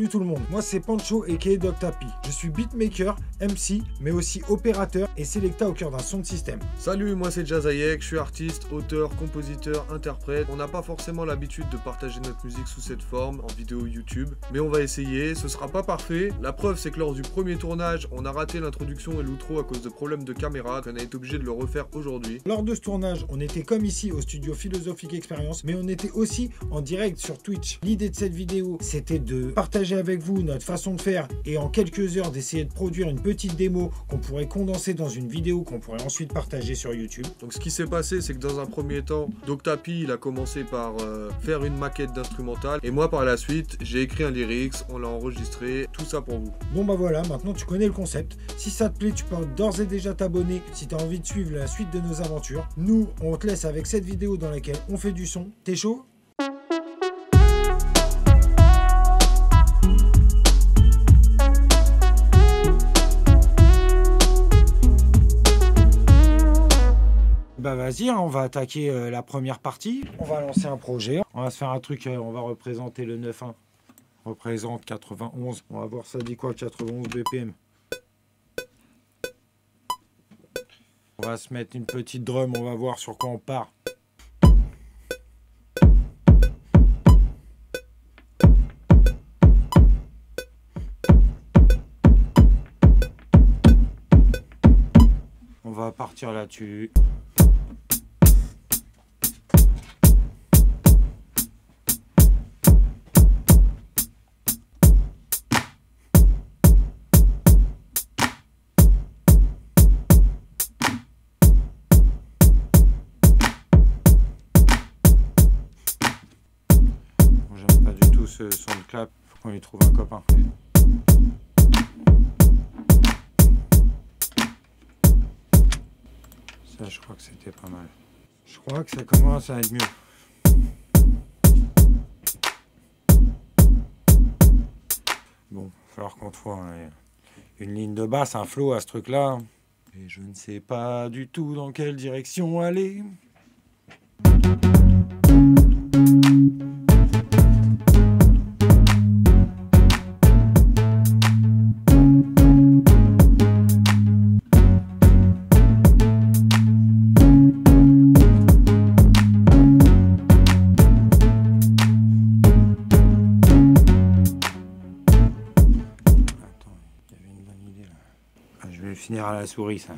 Salut tout le monde, moi c'est Pancho et Doctapi. Je suis beatmaker, MC, mais aussi opérateur et sélecta au cœur d'un son de système. Salut, moi c'est Jazayek, je suis artiste, auteur, compositeur, interprète. On n'a pas forcément l'habitude de partager notre musique sous cette forme, en vidéo YouTube, mais on va essayer, ce sera pas parfait. La preuve c'est que lors du premier tournage, on a raté l'introduction et l'outro à cause de problèmes de caméra, qu'on a été obligé de le refaire aujourd'hui. Lors de ce tournage, on était comme ici au studio Philosophique Expérience, mais on était aussi en direct sur Twitch. L'idée de cette vidéo, c'était de partager avec vous notre façon de faire et en quelques heures d'essayer de produire une petite démo qu'on pourrait condenser dans une vidéo qu'on pourrait ensuite partager sur YouTube. Donc ce qui s'est passé, c'est que dans un premier temps, Doctapi, il a commencé par euh, faire une maquette d'instrumental et moi par la suite, j'ai écrit un lyrics, on l'a enregistré, tout ça pour vous. Bon bah voilà, maintenant tu connais le concept. Si ça te plaît, tu peux d'ores et déjà t'abonner si tu as envie de suivre la suite de nos aventures. Nous, on te laisse avec cette vidéo dans laquelle on fait du son. T'es chaud? Hein, on va attaquer euh, la première partie. On va lancer un projet. On va se faire un truc, euh, on va représenter le 9.1. Représente 91. On va voir ça dit quoi 91 BPM. On va se mettre une petite drum, on va voir sur quoi on part. On va partir là-dessus. Son clap, faut qu'on lui trouve un copain. Ça, je crois que c'était pas mal. Je crois que ça commence à être mieux. Bon, il va falloir qu'on trouve une ligne de basse, un flow à ce truc-là. Et je ne sais pas du tout dans quelle direction aller. À la souris ça.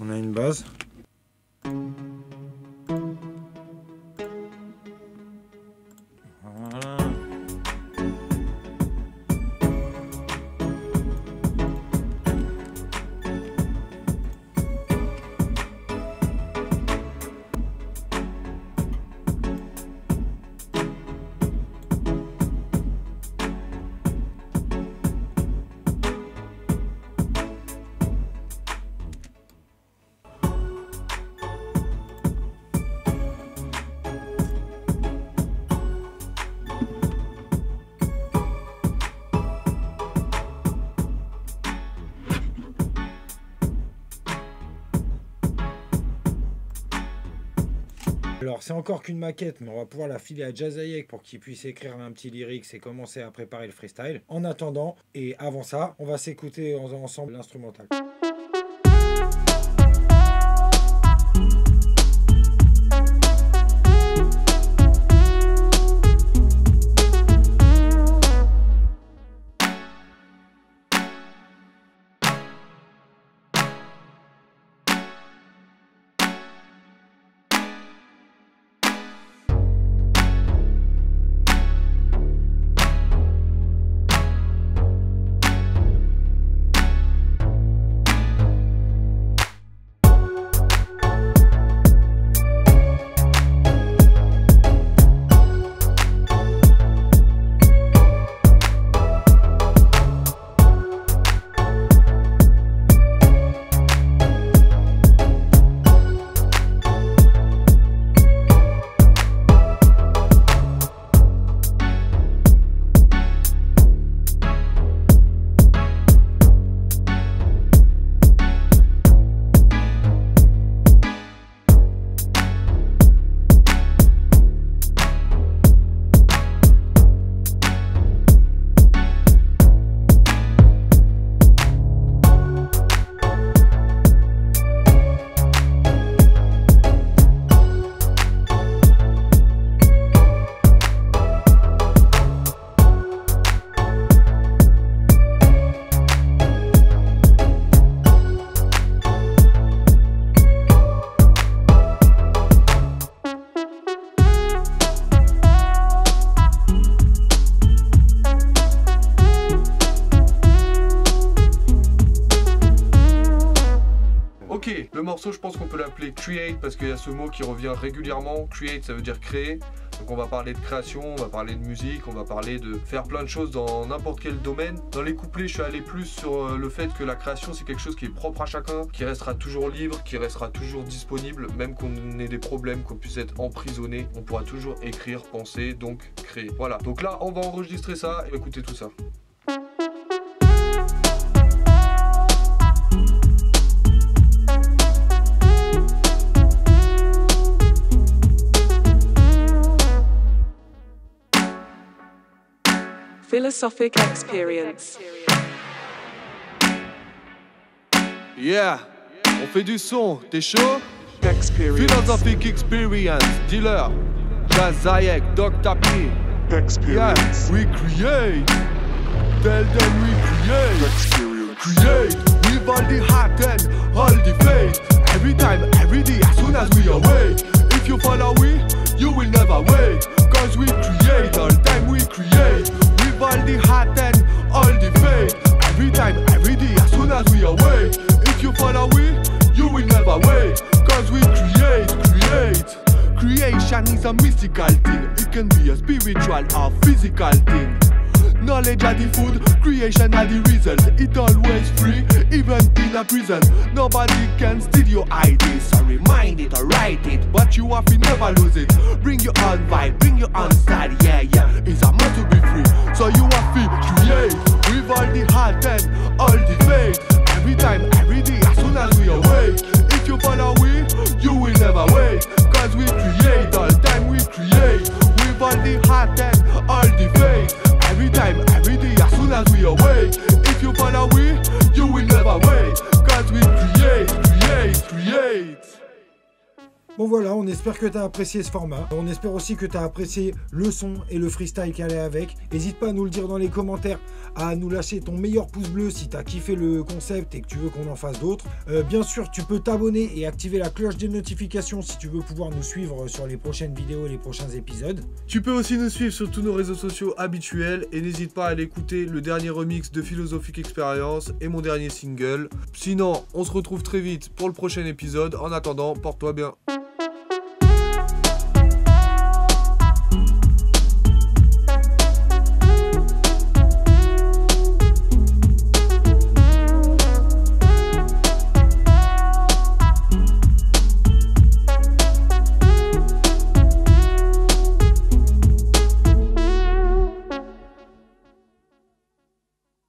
On a une base. Alors, c'est encore qu'une maquette, mais on va pouvoir la filer à Jazayek pour qu'il puisse écrire un petit lyrics et commencer à préparer le freestyle. En attendant, et avant ça, on va s'écouter ensemble l'instrumental. Morceau, je pense qu'on peut l'appeler create parce qu'il y a ce mot qui revient régulièrement. Create, ça veut dire créer. Donc on va parler de création, on va parler de musique, on va parler de faire plein de choses dans n'importe quel domaine. Dans les couplets, je suis allé plus sur euh, le fait que la création c'est quelque chose qui est propre à chacun, qui restera toujours libre, qui restera toujours disponible, même qu'on ait des problèmes, qu'on puisse être emprisonné, on pourra toujours écrire, penser, donc créer. Voilà. Donc là, on va enregistrer ça et écouter tout ça. Philosophic Experience. Yeah, on fait du son, t'es chaud Experience. Philosophic Experience, Dealer, Jazz Zayek, Dr. P. Yeah, Experience. we create. Tell them we create. Experience. Create with all the heart and all the faith. Every time, every day, as soon as we awake. If you follow we, you will never wait. Cause we create, all time we create. All the heart and all the faith. Every time, every day, as soon as we awake. If you follow we, you will never wait. Cause we create, create. Creation is a mystical thing. It can be a spiritual or physical thing. Knowledge the food, creation are the result. It always free, even in a prison. Nobody can steal your ideas, or remind it or write it, but you have to never lose it. Bring your own vibe, bring your own style, yeah, yeah. It's a must to be free, so you have to create with all the heart and all the Bon voilà, on espère que tu as apprécié ce format. On espère aussi que tu as apprécié le son et le freestyle qui allait avec. N'hésite pas à nous le dire dans les commentaires, à nous lâcher ton meilleur pouce bleu si tu as kiffé le concept et que tu veux qu'on en fasse d'autres. Euh, bien sûr, tu peux t'abonner et activer la cloche des notifications si tu veux pouvoir nous suivre sur les prochaines vidéos et les prochains épisodes. Tu peux aussi nous suivre sur tous nos réseaux sociaux habituels et n'hésite pas à aller écouter le dernier remix de Philosophique Experience et mon dernier single. Sinon, on se retrouve très vite pour le prochain épisode. En attendant, porte-toi bien.